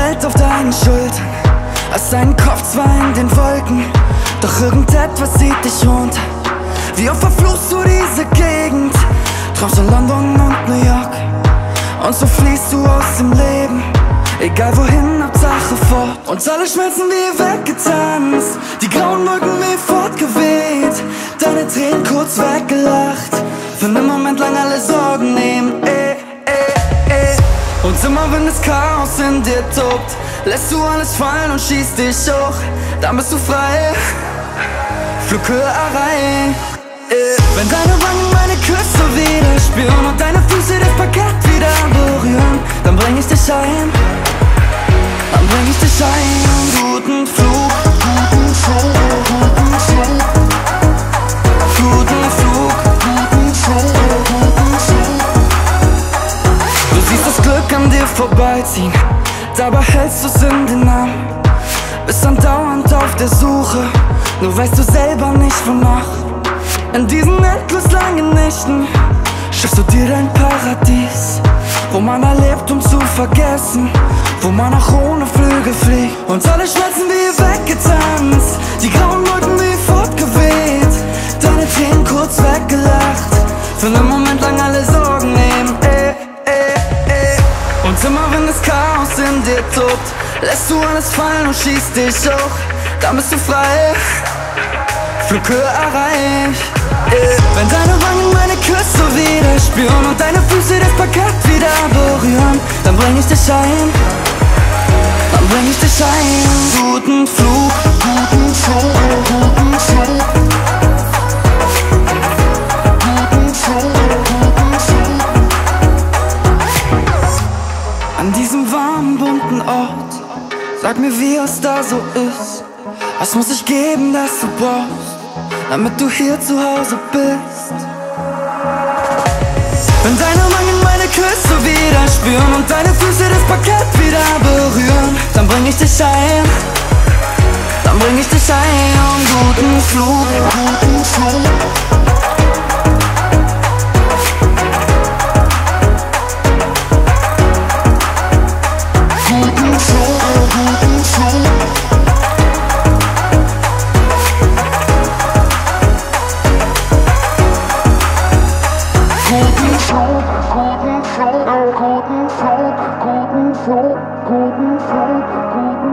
Welt auf deinen Schultern Hast deinen Kopf zwar in den Wolken Doch irgendetwas zieht dich runter. Wie oft verfluchst du diese Gegend Träumst von London und New York. Und so fließt du aus dem Leben Egal wohin, Hauptsache fort. Und alle schmelzen wie weggetanzt Die grauen Wolken wie fortgeweht. Deine Tränen kurz weggelacht immer wenn das Chaos in dir tobt Lässt du alles fallen und schießt dich hoch Dann bist du frei Flughöhe erreicht eh. Wenn deine Wangen meine Küsse wieder spüren Und deine Füße das Parkett dir vorbeiziehen Dabei hältst du's in den Arm Bist andauernd auf der Suche. Nur weißt du selber nicht wonach. In diesen endlos langen Nächten Schaffst du dir dein Paradies Wo man erlebt, um zu vergessen Wo man auch ohne Flügel fliegt Und alle schmelzen wie weggetanzt. Die grauen Wolken wie fortgeweht Deine Tränen kurz weggelacht Für einen Moment das Chaos in dir tobt. Lässt du alles fallen und schießt dich hoch. Dann bist du frei. Flughöhe erreicht. Eh. Wenn deine Wangen meine Küsse wieder spüren Und deine Füße das Parkett wieder berühren Dann bring ich dich ein. Dann bring ich dich ein diesem warmen, bunten Ort Sag mir, wie es da so ist Was muss ich geben, dass du brauchst damit du hier zu Hause bist. Wenn deine Wangen meine Küsse wieder spüren und deine Füße das Parkett wieder berühren, dann bring ich dich ein, dann bring ich dich ein. Guten Flug, guten Flug. Flug, guten Flug, guten Flug.